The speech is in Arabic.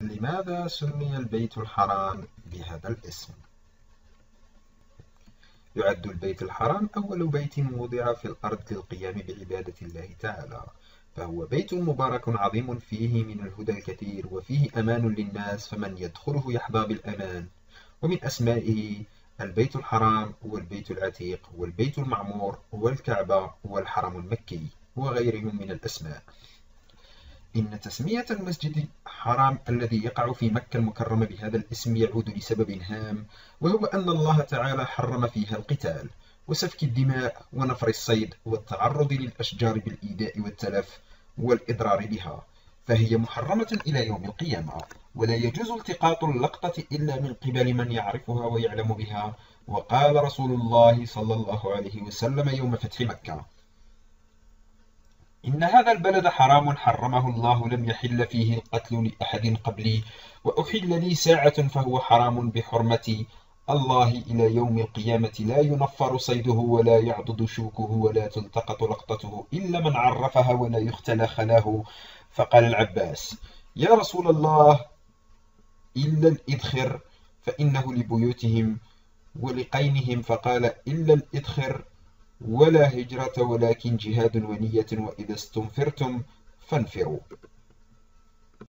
لماذا سمي البيت الحرام بهذا الاسم؟ يعد البيت الحرام أول بيت وضع في الأرض للقيام بعبادة الله تعالى فهو بيت مبارك عظيم فيه من الهدى الكثير وفيه أمان للناس فمن يدخله يحظى بالأمان ومن أسمائه البيت الحرام والبيت العتيق والبيت المعمور والكعبة والحرم المكي وغيرهم من الأسماء إن تسمية المسجد حرام الذي يقع في مكة المكرمة بهذا الاسم يعود لسبب هام وهو أن الله تعالى حرم فيها القتال وسفك الدماء ونفر الصيد والتعرض للأشجار بالإيذاء والتلف والإضرار بها فهي محرمة إلى يوم القيامة ولا يجوز التقاط اللقطة إلا من قبل من يعرفها ويعلم بها وقال رسول الله صلى الله عليه وسلم يوم فتح مكة إن هذا البلد حرام حرمه الله لم يحل فيه القتل لأحد قبلي وأحل لي ساعة فهو حرام بحرمتي. الله إلى يوم القيامة لا ينفر صيده ولا يعضد شوكه ولا تلتقط لقطته إلا من عرفها ولا يختلى خلاه. فقال العباس يا رسول الله إلا الإدخر فإنه لبيوتهم ولقينهم فقال إلا الإدخر ولا هجرة ولكن جهاد ونية وإذا استنفرتم فانفروا